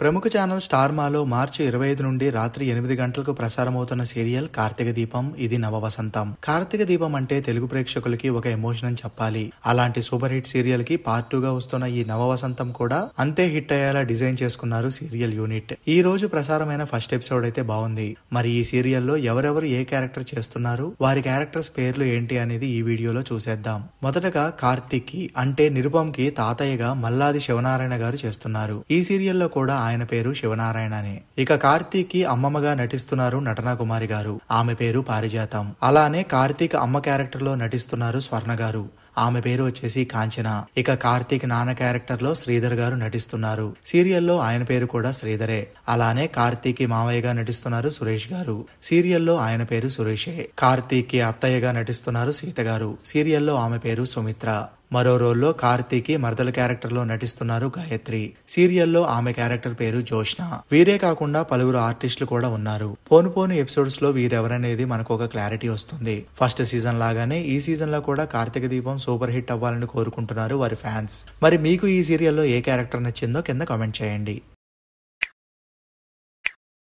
ప్రముఖ channel star మాలో మార్చి ఇరవై ఐదు నుండి రాత్రి ఎనిమిది గంటలకు ప్రసారమవుతున్న సీరియల్ కార్తీక దీపం ఇది నవవసంతం కార్తీక దీపం అంటే తెలుగు ప్రేక్షకులకి ఒక ఎమోషన్ అని చెప్పాలి. అలాంటి సూపర్ హిట్ సీరియల్కి పార్ట్ టూ గా వస్తున్న ఈ నవవసంతం కూడా అంతే హిట్ అయ్యేలా డిజైన్ చేసుకున్నారు సీరియల్ యూనిట్. ఈ రోజు ప్రసారమైన ఫస్ట్ ఎపిసోడ్ అయితే బాగుంది. మరి ఈ సీరియల్లో ఎవరెవరు ఏ క్యారెక్టర్ చేస్తున్నారు? వారి క్యారెక్టర్స్ పేర్లు ఏంటి అనేది ఈ వీడియోలో చూసేద్దాం. మొదటగా కార్తీక్కి అంటే నిరుపంకి తాతయ్యగా మల్లాది శివనారాయణ గారు చేస్తున్నారు. ఈ సీరియల్లో కూడా ఆయన పేరు శివనారాయణనే ఇక కార్తీక్కి అమ్మమ్మగా నటిస్తున్నారు నటనా కుమారి గారు. ఆమె పేరు పారిజాతం. అలానే కార్తీక్ అమ్మ క్యారెక్టర్లో నటిస్తున్నారు స్వర్ణ గారు. ఆమె పేరు వచ్చేసి కాంచన. ఇక కార్తీక్ నాన్న క్యారెక్టర్లో శ్రీధర్ గారు నటిస్తున్నారు. సీరియల్లో ఆయన పేరు కూడా శ్రీధరే. అలానే కార్తీక్ మావయ్యగా నటిస్తున్నారు సురేష్ గారు. సీరియల్లో ఆయన పేరు సురేషే. కార్తీక్కి అత్తయ్యగా నటిస్తున్నారు సీత గారు. సీరియల్లో ఆమె పేరు సుమిత్ర. మరో రోల్లో కార్తీకి మరదల క్యారెక్టర్లో నటిస్తున్నారు గాయత్రి. సీరియల్లో ఆమె క్యారెక్టర్ పేరు జోష్న. వీరే కాకుండా పలువురు ఆర్టిస్టులు కూడా ఉన్నారు. పోను పోను ఎపిసోడ్స్లో వీరెవరనేది మనకు ఒక క్లారిటీ వస్తుంది. ఫస్ట్ సీజన్ లాగానే ఈ సీజన్లో కూడా కార్తీక దీపం సూపర్ హిట్ అవ్వాలని కోరుకుంటున్నారు వారి ఫ్యాన్స్. మరి మీకు ఈ సీరియల్లో ఏ క్యారెక్టర్ నచ్చిందో కింద కామెంట్ చేయండి.